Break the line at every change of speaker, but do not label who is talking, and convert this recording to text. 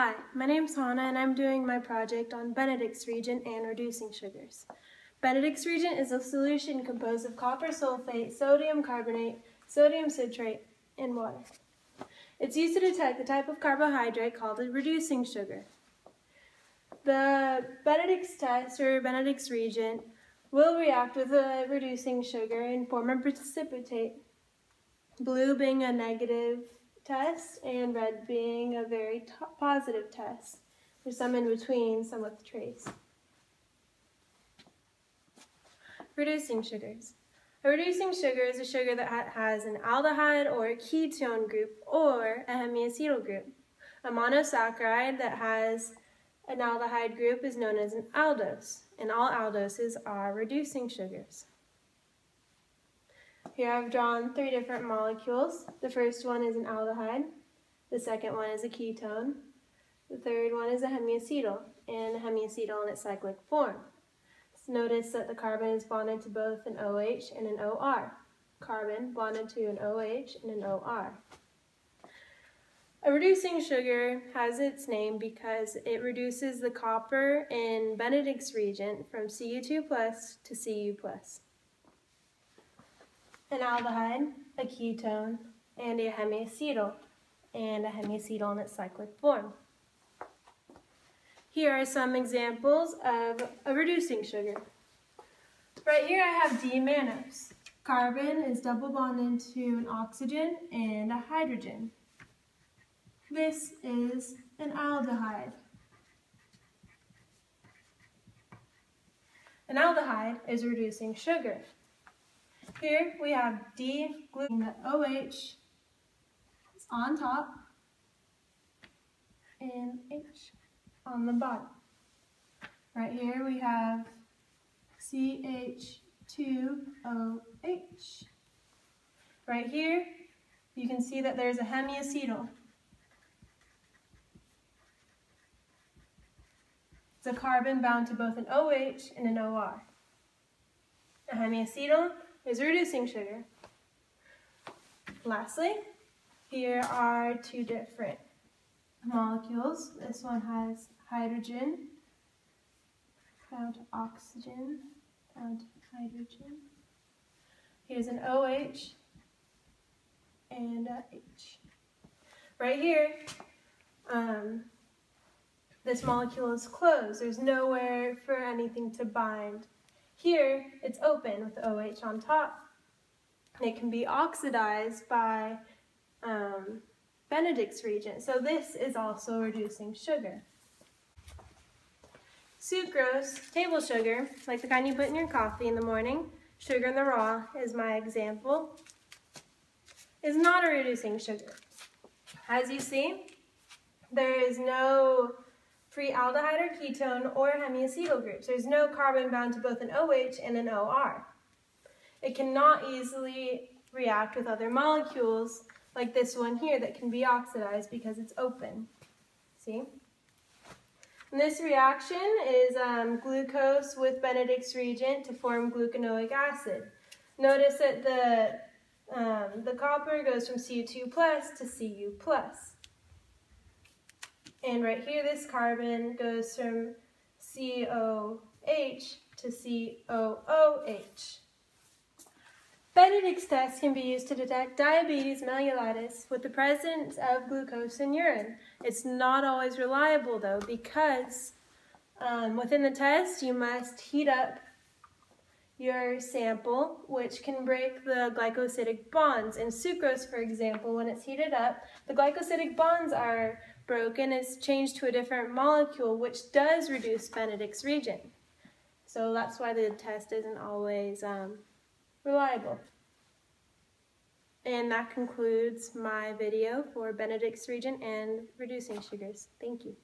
Hi, my name's Hannah and I'm doing my project on Benedict's reagent and reducing sugars. Benedict's reagent is a solution composed of copper sulfate, sodium carbonate, sodium citrate, and water. It's used to detect the type of carbohydrate called a reducing sugar. The Benedict's test or Benedict's reagent will react with a reducing sugar and form a precipitate, blue being a negative test and red being a very positive test. There's some in between, some with trace. Reducing sugars. A reducing sugar is a sugar that ha has an aldehyde or a ketone group or a hemiacetal group. A monosaccharide that has an aldehyde group is known as an aldose, and all aldoses are reducing sugars. Here I've drawn three different molecules. The first one is an aldehyde, the second one is a ketone, the third one is a hemiacetal, and a hemiacetal in its cyclic form. So notice that the carbon is bonded to both an OH and an OR. Carbon bonded to an OH and an OR. A reducing sugar has its name because it reduces the copper in Benedict's reagent from Cu2 plus to Cu plus an aldehyde, a ketone, and a hemiacetal, and a hemiacetal in its cyclic form. Here are some examples of a reducing sugar. Right here I have D-mannose. Carbon is double bonded to an oxygen and a hydrogen. This is an aldehyde. An aldehyde is reducing sugar. Here we have D glucose, the OH on top and H on the bottom. Right here we have CH2OH. Right here you can see that there's a hemiacetal. It's a carbon bound to both an OH and an OR. A hemiacetal is reducing sugar. Lastly, here are two different molecules. This one has hydrogen, found oxygen, found hydrogen. Here's an OH and a H. Right here, um, this molecule is closed. There's nowhere for anything to bind. Here, it's open with OH on top. And it can be oxidized by um, Benedict's reagent. So this is also reducing sugar. Sucrose, table sugar, like the kind you put in your coffee in the morning, sugar in the raw is my example, is not a reducing sugar. As you see, there is no free aldehyde or ketone or hemiacetal groups. There's no carbon bound to both an OH and an OR. It cannot easily react with other molecules like this one here that can be oxidized because it's open. See? And this reaction is um, glucose with Benedict's reagent to form glucanoic acid. Notice that the, um, the copper goes from Cu2 plus to Cu plus. And right here, this carbon goes from COH to COOH. Benedict's test can be used to detect diabetes mellitus with the presence of glucose in urine. It's not always reliable though because um, within the test you must heat up your sample which can break the glycosidic bonds. In sucrose for example, when it's heated up, the glycosidic bonds are broken, it's changed to a different molecule, which does reduce Benedict's reagent. So that's why the test isn't always um, reliable. And that concludes my video for Benedict's reagent and reducing sugars. Thank you.